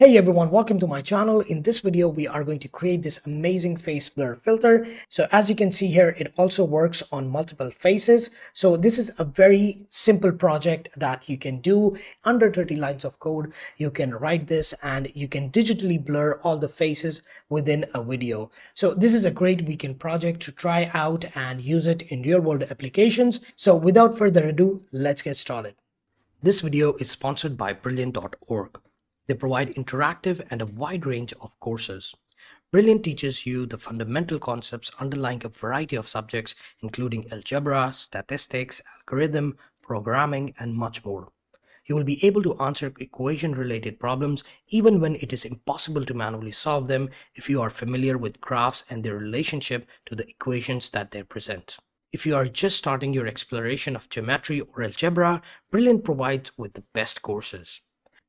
Hey everyone, welcome to my channel. In this video, we are going to create this amazing face blur filter. So as you can see here, it also works on multiple faces. So this is a very simple project that you can do under 30 lines of code. You can write this and you can digitally blur all the faces within a video. So this is a great weekend project to try out and use it in real world applications. So without further ado, let's get started. This video is sponsored by Brilliant.org. They provide interactive and a wide range of courses. Brilliant teaches you the fundamental concepts underlying a variety of subjects, including algebra, statistics, algorithm, programming, and much more. You will be able to answer equation related problems even when it is impossible to manually solve them if you are familiar with graphs and their relationship to the equations that they present. If you are just starting your exploration of geometry or algebra, Brilliant provides with the best courses.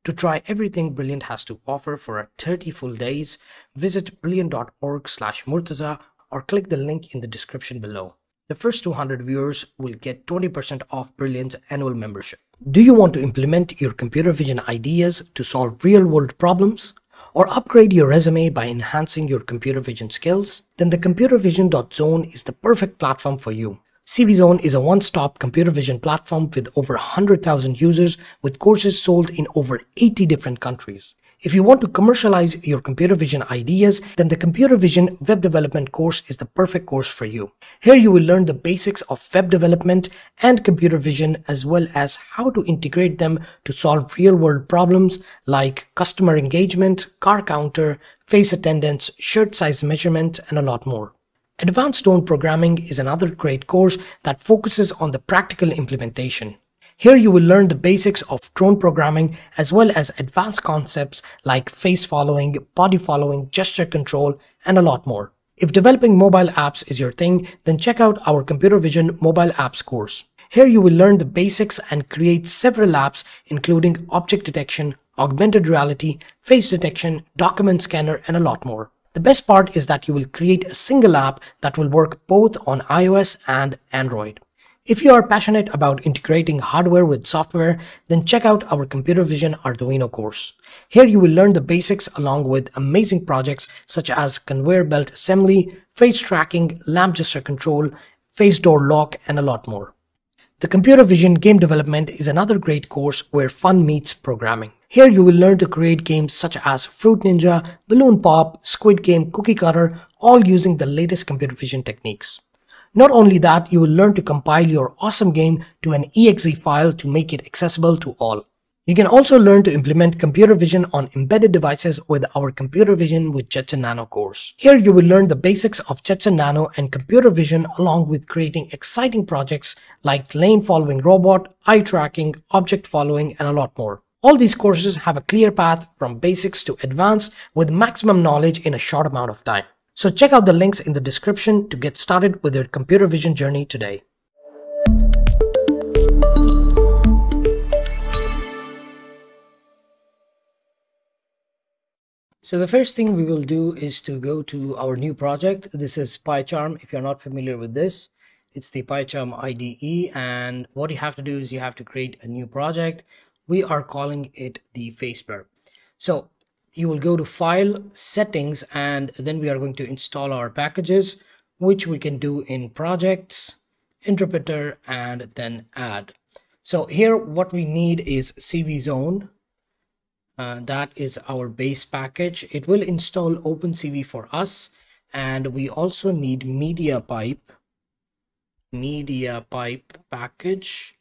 To try everything Brilliant has to offer for 30 full days, visit brilliant.org slash Murtaza or click the link in the description below. The first 200 viewers will get 20% off Brilliant's annual membership. Do you want to implement your computer vision ideas to solve real-world problems? Or upgrade your resume by enhancing your computer vision skills? Then the computervision.zone is the perfect platform for you. CVZone is a one-stop computer vision platform with over 100,000 users with courses sold in over 80 different countries. If you want to commercialize your computer vision ideas, then the Computer Vision Web Development course is the perfect course for you. Here you will learn the basics of web development and computer vision as well as how to integrate them to solve real-world problems like customer engagement, car counter, face attendance, shirt size measurement, and a lot more. Advanced Drone Programming is another great course that focuses on the practical implementation. Here you will learn the basics of drone programming as well as advanced concepts like face following, body following, gesture control, and a lot more. If developing mobile apps is your thing, then check out our Computer Vision Mobile Apps course. Here you will learn the basics and create several apps including object detection, augmented reality, face detection, document scanner, and a lot more. The best part is that you will create a single app that will work both on iOS and Android. If you are passionate about integrating hardware with software, then check out our Computer Vision Arduino course. Here you will learn the basics along with amazing projects such as conveyor belt assembly, face tracking, lamp gesture control, face door lock, and a lot more. The Computer Vision Game Development is another great course where fun meets programming. Here you will learn to create games such as Fruit Ninja, Balloon Pop, Squid Game, Cookie Cutter, all using the latest computer vision techniques. Not only that, you will learn to compile your awesome game to an exe file to make it accessible to all. You can also learn to implement computer vision on embedded devices with our Computer Vision with Jetson Nano course. Here you will learn the basics of Jetson Nano and computer vision along with creating exciting projects like lane following robot, eye tracking, object following, and a lot more. All these courses have a clear path from basics to advanced with maximum knowledge in a short amount of time. So check out the links in the description to get started with your computer vision journey today. So the first thing we will do is to go to our new project. This is PyCharm. If you're not familiar with this, it's the PyCharm IDE. And what you have to do is you have to create a new project we are calling it the face blur. So you will go to file settings and then we are going to install our packages which we can do in projects interpreter and then add. So here what we need is cvzone uh, that is our base package. It will install opencv for us and we also need media pipe. Media pipe package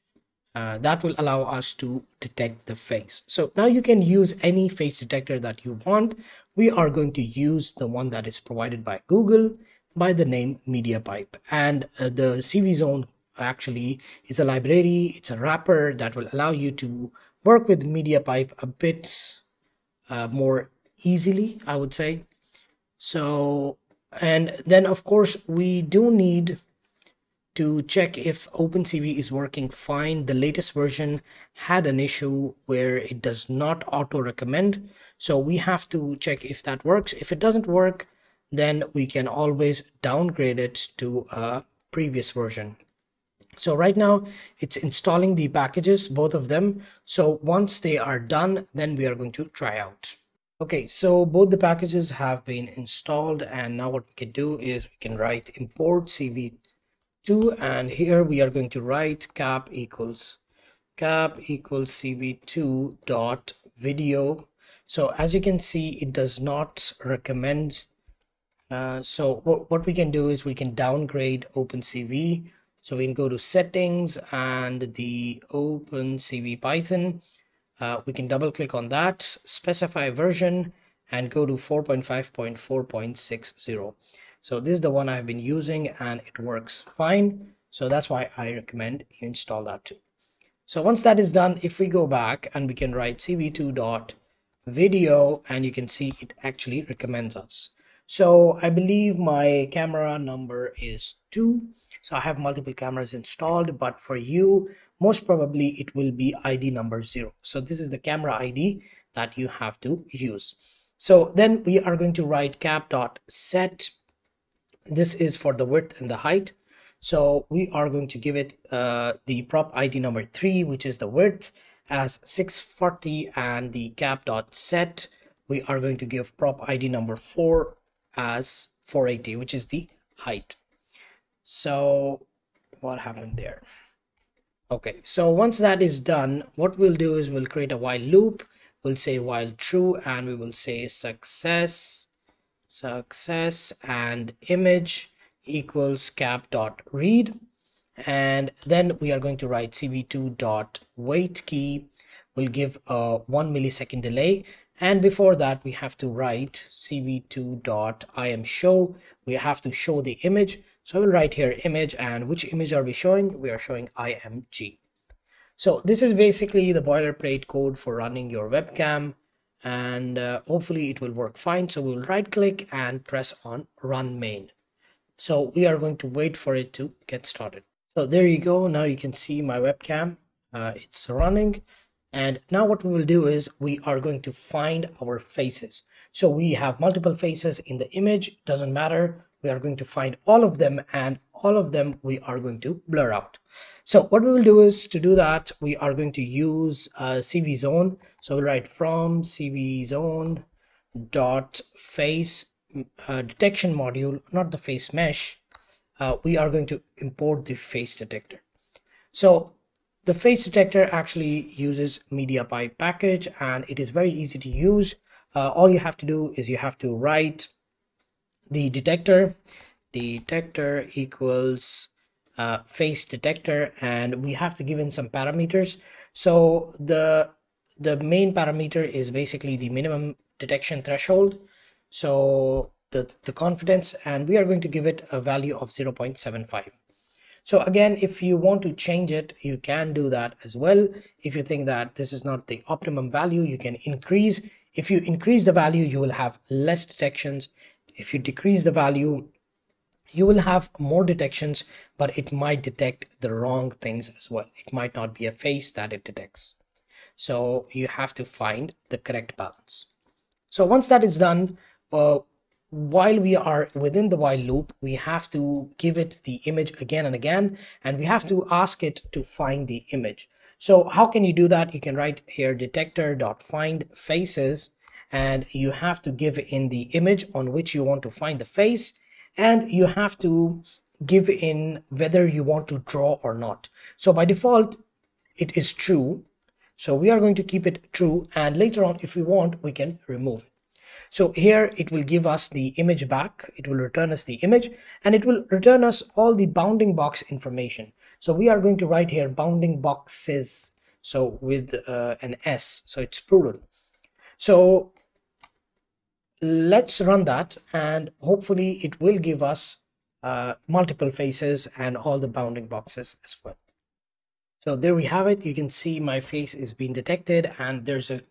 uh, that will allow us to detect the face. So now you can use any face detector that you want. We are going to use the one that is provided by Google by the name MediaPipe. And uh, the CVZone actually is a library, it's a wrapper that will allow you to work with MediaPipe a bit uh, more easily, I would say. So, and then of course we do need to check if OpenCV is working fine. The latest version had an issue where it does not auto recommend. So we have to check if that works. If it doesn't work, then we can always downgrade it to a previous version. So right now it's installing the packages, both of them. So once they are done, then we are going to try out. Okay, so both the packages have been installed and now what we can do is we can write import cv2 and here we are going to write cap equals cap equals cv2 dot video. So as you can see it does not recommend uh, so what, what we can do is we can downgrade OpenCV. So we can go to settings and the OpenCV Python. Uh, we can double click on that specify version and go to 4.5.4.60 so this is the one I've been using and it works fine. So that's why I recommend you install that too. So once that is done if we go back and we can write cv2 dot video and you can see it actually recommends us. So I believe my camera number is 2 so I have multiple cameras installed but for you most probably it will be ID number 0 so this is the camera ID that you have to use. So then we are going to write cap dot set this is for the width and the height. So we are going to give it uh, the prop ID number 3 which is the width as 640 and the cap dot set. We are going to give prop id number 4 as 480 which is the height. So what happened there? Okay so once that is done what we'll do is we'll create a while loop. We'll say while true and we will say success success and image equals cap dot read. And then we are going to write cv2 dot wait key. Will give a one millisecond delay. And before that we have to write cv2 dot im show. We have to show the image. So we'll write here image and which image are we showing? We are showing img so this is basically the boilerplate code for running your webcam and uh, hopefully it will work fine. So we'll right click and press on run main. So we are going to wait for it to get started. So there you go. Now you can see my webcam. Uh, it's running. And now what we will do is we are going to find our faces. So we have multiple faces in the image. Doesn't matter. We are going to find all of them and all of them we are going to blur out so what we will do is to do that we are going to use uh, cv zone so we'll write from cv zone dot face uh, detection module not the face mesh uh, we are going to import the face detector. So the face detector actually uses MediaPipe package and it is very easy to use. Uh, all you have to do is you have to write the detector, detector equals uh, face detector and we have to give in some parameters. So the the main parameter is basically the minimum detection threshold. So the, the confidence and we are going to give it a value of 0.75 so again if you want to change it you can do that as well if you think that this is not the optimum value you can increase if you increase the value you will have less detections if you decrease the value you will have more detections but it might detect the wrong things as well it might not be a face that it detects so you have to find the correct balance so once that is done uh, while we are within the while loop, we have to give it the image again and again, and we have to ask it to find the image. So how can you do that? You can write here detector dot find faces, and you have to give in the image on which you want to find the face, and you have to give in whether you want to draw or not. So by default, it is true. So we are going to keep it true, and later on, if we want, we can remove it. So here it will give us the image back. It will return us the image and it will return us all the bounding box information. So we are going to write here bounding boxes. So with uh, an S, so it's plural. So let's run that and hopefully it will give us uh, multiple faces and all the bounding boxes as well. So there we have it. You can see my face is being detected and there's a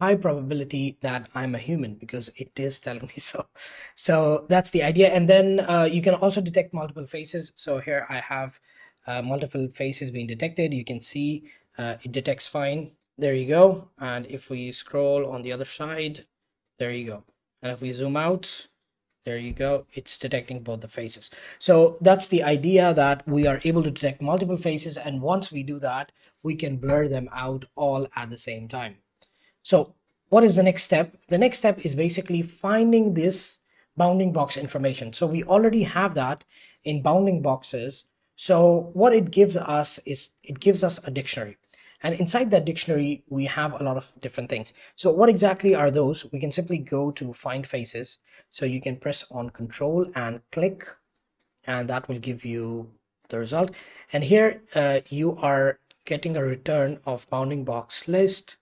high probability that I'm a human because it is telling me so. So that's the idea. And then uh, you can also detect multiple faces. So here I have uh, multiple faces being detected. You can see uh, it detects fine. There you go. And if we scroll on the other side, there you go. And if we zoom out, there you go. It's detecting both the faces. So that's the idea that we are able to detect multiple faces. And once we do that, we can blur them out all at the same time. So what is the next step? The next step is basically finding this bounding box information. So we already have that in bounding boxes. So what it gives us is it gives us a dictionary. And inside that dictionary, we have a lot of different things. So what exactly are those? We can simply go to find faces. So you can press on control and click, and that will give you the result. And here uh, you are getting a return of bounding box list.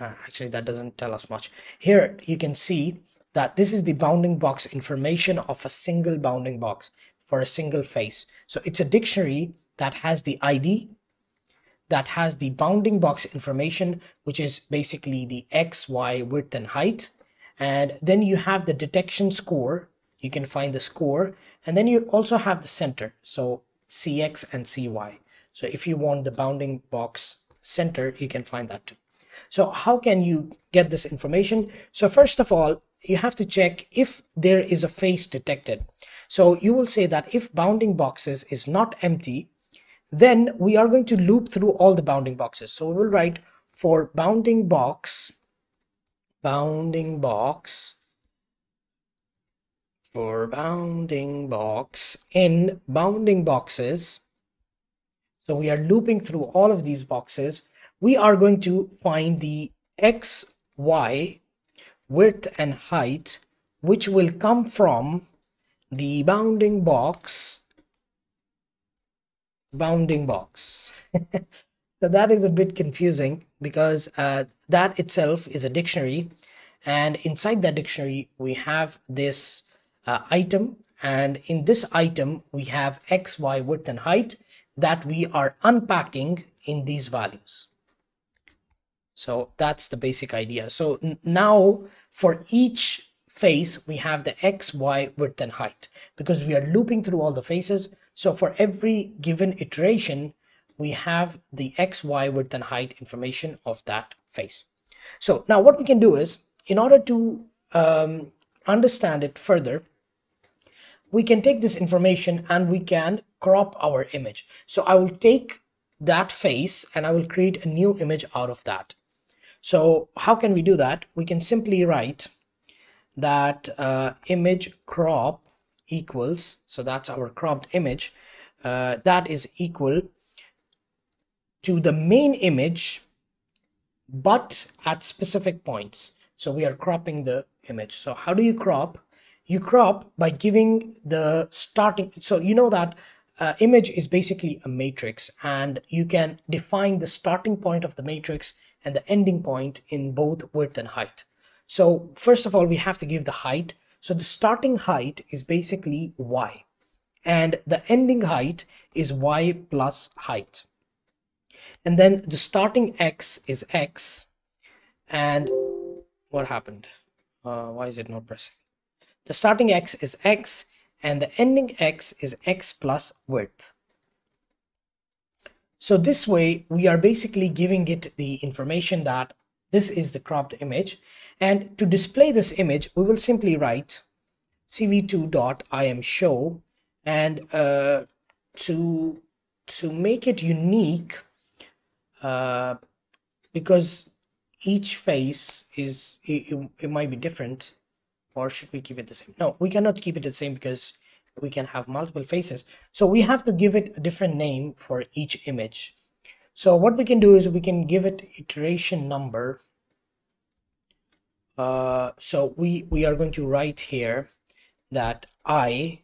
Uh, actually, that doesn't tell us much. Here you can see that this is the bounding box information of a single bounding box for a single face. So it's a dictionary that has the ID, that has the bounding box information, which is basically the X, Y, width, and height. And then you have the detection score. You can find the score. And then you also have the center. So CX and CY. So if you want the bounding box center, you can find that too. So how can you get this information? So first of all, you have to check if there is a face detected. So you will say that if bounding boxes is not empty, then we are going to loop through all the bounding boxes. So we will write for bounding box, bounding box, for bounding box in bounding boxes. So we are looping through all of these boxes. We are going to find the x, y, width and height, which will come from the bounding box bounding box. so that is a bit confusing because uh, that itself is a dictionary and inside that dictionary we have this uh, item and in this item we have x, y, width and height that we are unpacking in these values. So that's the basic idea. So now for each face we have the x, y, width and height because we are looping through all the faces so for every given iteration, we have the x, y, width and height information of that face. So now what we can do is, in order to um, understand it further, we can take this information and we can crop our image. So I will take that face and I will create a new image out of that. So how can we do that? We can simply write that uh, image crop equals so that's our cropped image uh, that is equal to the main image but at specific points. So we are cropping the image. So how do you crop? You crop by giving the starting so you know that uh, image is basically a matrix and you can define the starting point of the matrix and the ending point in both width and height. So first of all we have to give the height so the starting height is basically y and the ending height is y plus height. And then the starting x is x and what happened? Uh, why is it not pressing? The starting x is x and the ending x is x plus width. So this way we are basically giving it the information that this is the cropped image. And to display this image we will simply write cv2.imshow and uh, to to make it unique uh, because each face is it, it might be different or should we keep it the same? No we cannot keep it the same because we can have multiple faces. So we have to give it a different name for each image so what we can do is we can give it iteration number. Uh, so we we are going to write here that i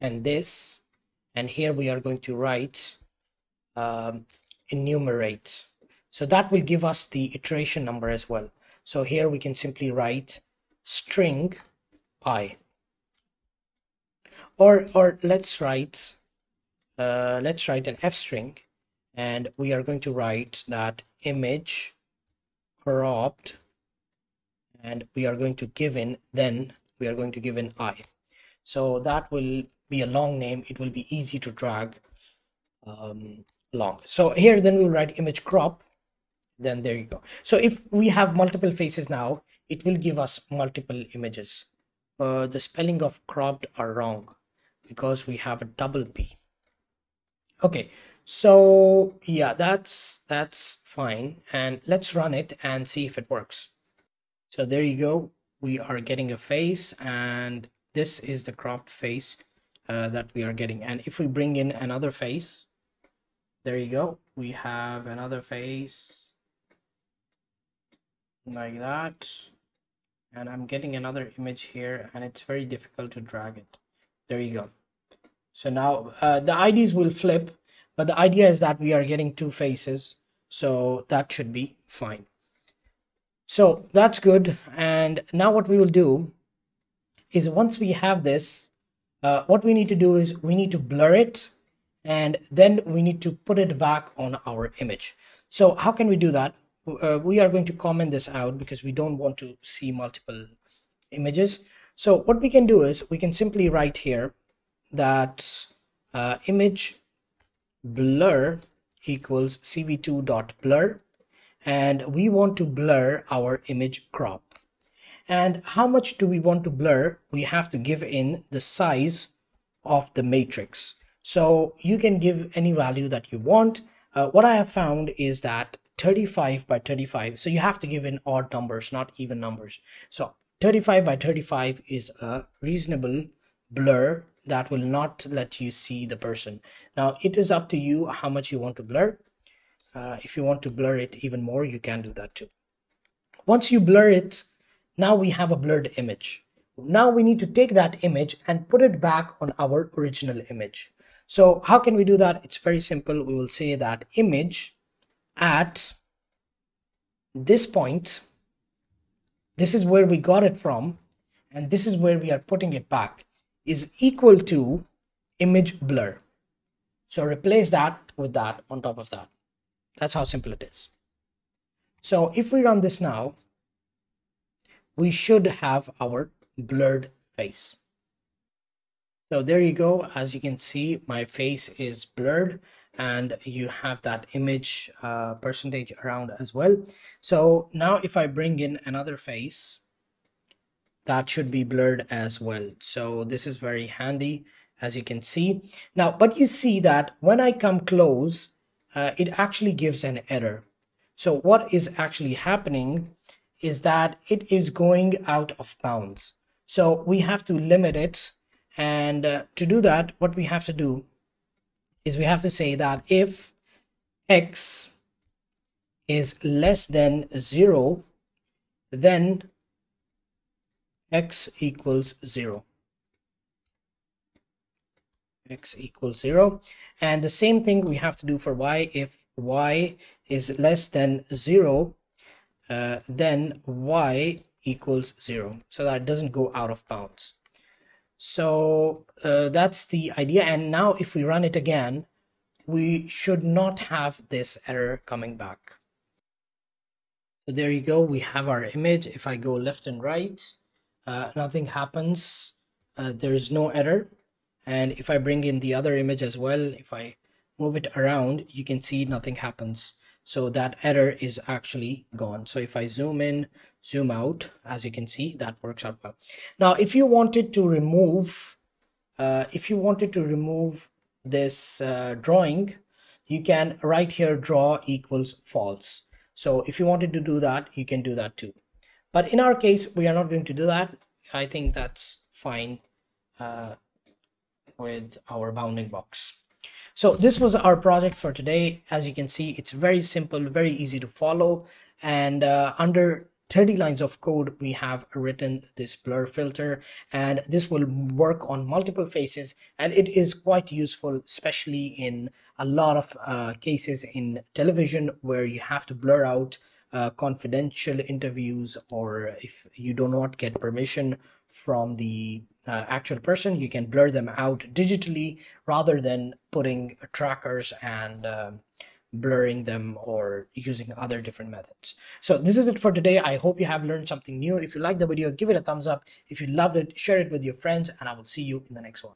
and this and here we are going to write um, enumerate. So that will give us the iteration number as well. So here we can simply write string i. Or or let's write uh, let's write an f string and we are going to write that image cropped and we are going to give in then we are going to give in i. So that will be a long name. It will be easy to drag um, long so here then we'll write image crop. Then there you go. So if we have multiple faces now it will give us multiple images. Uh, the spelling of cropped are wrong because we have a double p. Okay so yeah that's that's fine and let's run it and see if it works So there you go. We are getting a face and this is the cropped face uh, that we are getting. And if we bring in another face, there you go. We have another face like that. And I'm getting another image here and it's very difficult to drag it. There you go. So now uh, the IDs will flip, but the idea is that we are getting two faces. So that should be fine. So that's good. And now what we will do is once we have this, uh, what we need to do is we need to blur it and then we need to put it back on our image. So how can we do that? Uh, we are going to comment this out because we don't want to see multiple images. So what we can do is we can simply write here that uh, image blur equals cv2.blur and we want to blur our image crop. And how much do we want to blur? We have to give in the size of the matrix. So you can give any value that you want. Uh, what I have found is that 35 by 35, so you have to give in odd numbers, not even numbers. So 35 by 35 is a reasonable blur that will not let you see the person. Now it is up to you how much you want to blur. Uh, if you want to blur it even more, you can do that too. Once you blur it, now we have a blurred image. Now we need to take that image and put it back on our original image. So how can we do that? It's very simple. We will say that image at this point, this is where we got it from, and this is where we are putting it back, is equal to image blur. So replace that with that on top of that. That's how simple it is. So if we run this now, we should have our blurred face. So there you go. As you can see, my face is blurred and you have that image uh, percentage around as well. So now if I bring in another face, that should be blurred as well. So this is very handy as you can see. Now, but you see that when I come close, uh, it actually gives an error. So what is actually happening is that it is going out of bounds. So we have to limit it. And uh, to do that, what we have to do is we have to say that if x is less than 0, then x equals 0 x equals 0 and the same thing we have to do for y. If y is less than 0 uh, then y equals 0 so that doesn't go out of bounds. So uh, that's the idea. And now if we run it again we should not have this error coming back. So there you go. We have our image. If I go left and right uh, nothing happens uh, there is no error. And if I bring in the other image as well if I move it around you can see nothing happens. So that error is actually gone. So if I zoom in zoom out as you can see that works out well. Now if you wanted to remove uh, if you wanted to remove this uh, drawing you can write here draw equals false. So if you wanted to do that you can do that too but in our case we are not going to do that I think that's fine uh, with our bounding box. So this was our project for today. As you can see, it's very simple, very easy to follow. And uh, under 30 lines of code, we have written this blur filter and this will work on multiple faces and it is quite useful, especially in a lot of uh, cases in television where you have to blur out uh, confidential interviews or if you do not get permission from the uh, actual person you can blur them out digitally rather than putting trackers and um, blurring them or using other different methods. So this is it for today. I hope you have learned something new. If you like the video give it a thumbs up. If you loved it share it with your friends and i will see you in the next one